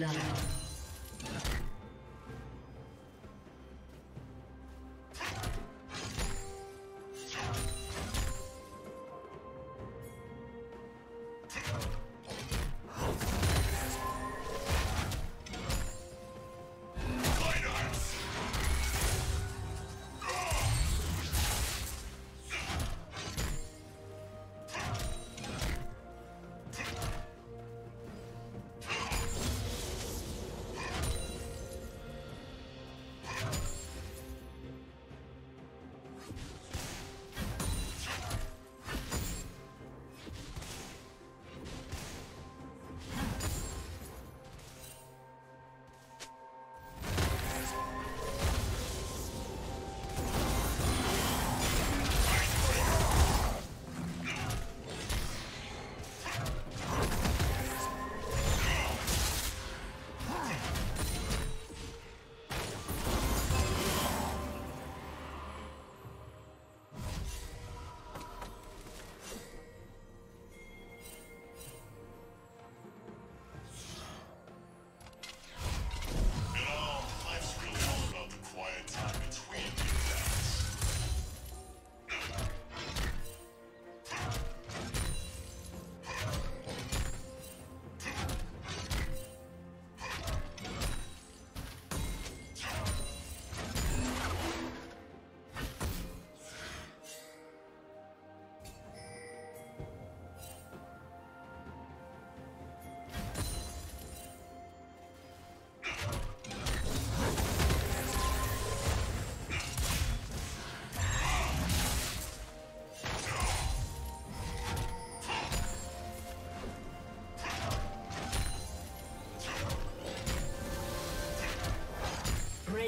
Love.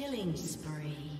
Killing spree.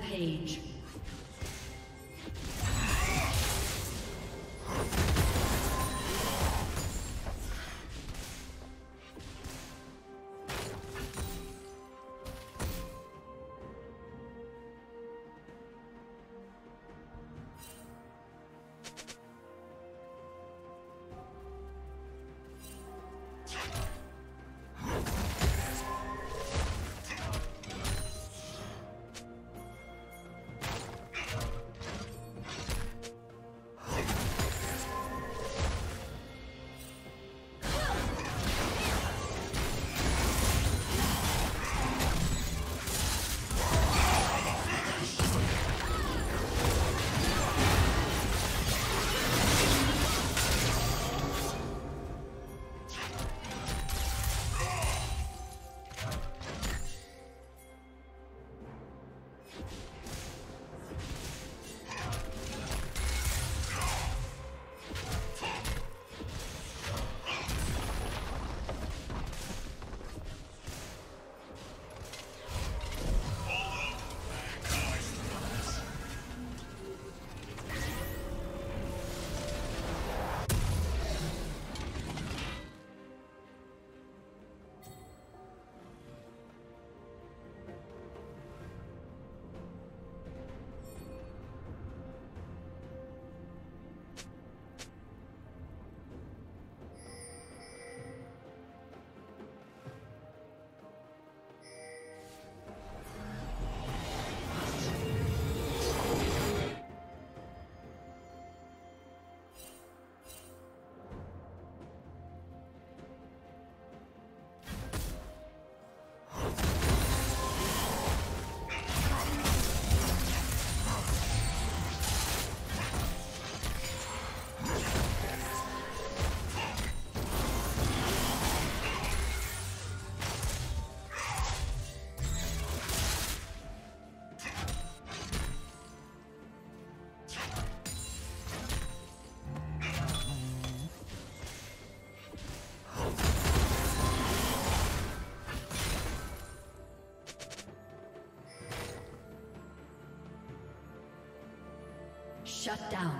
Rampage. Shut down.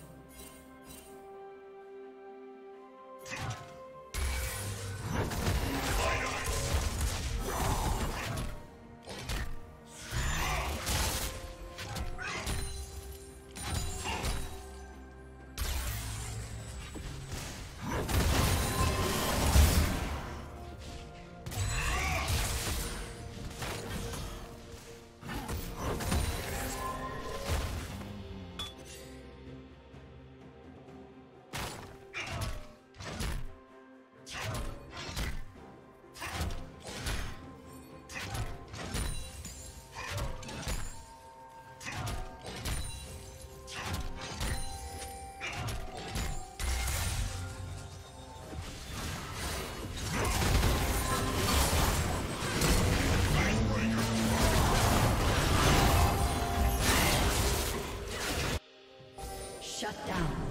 Shut down.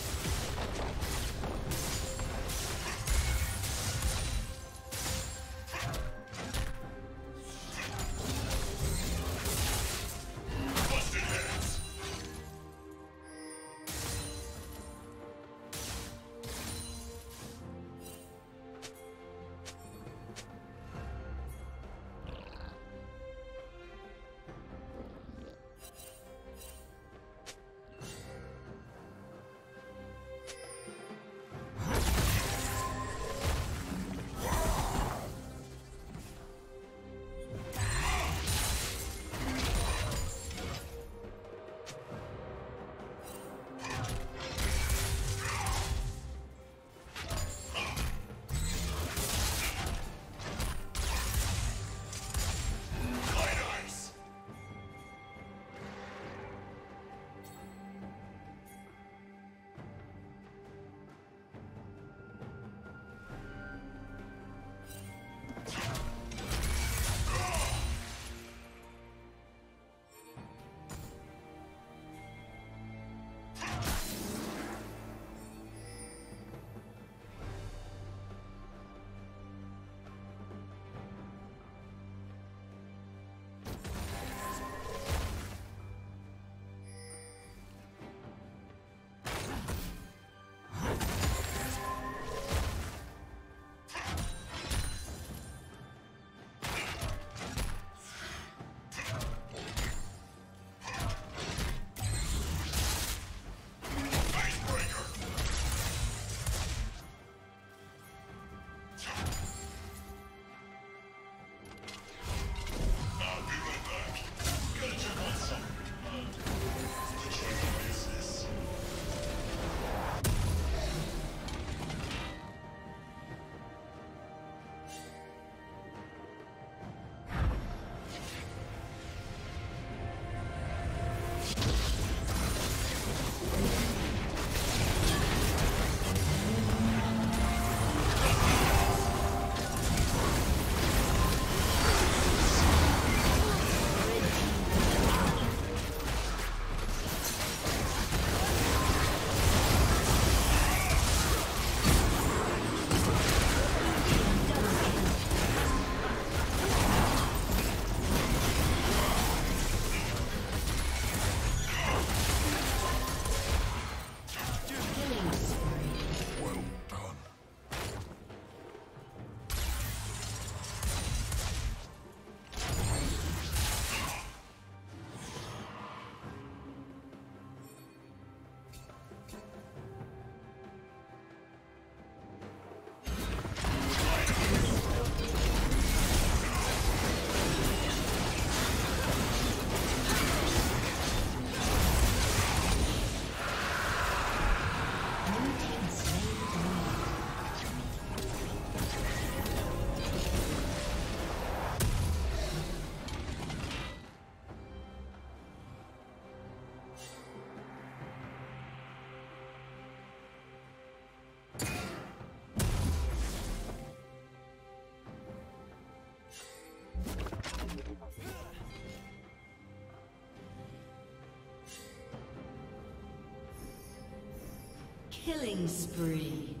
Killing spree.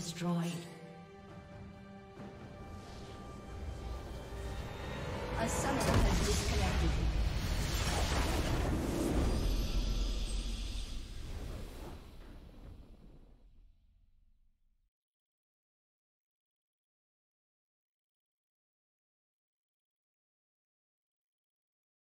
destroyed. A